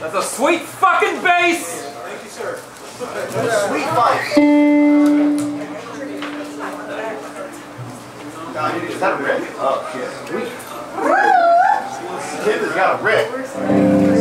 That's a sweet fucking bass! Thank you, sir. Sweet fight. Is that a rip. Oh, shit. Sweet. Kid has got a rip.